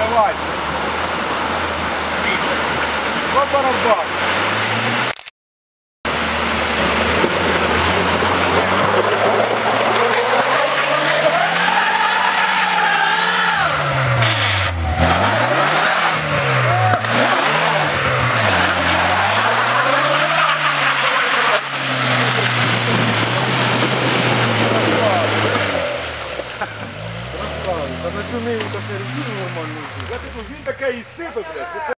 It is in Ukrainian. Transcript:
давай. Два барабани. Та на цю ниву не резину нормально. Я кажу, він таке і сито, блядь,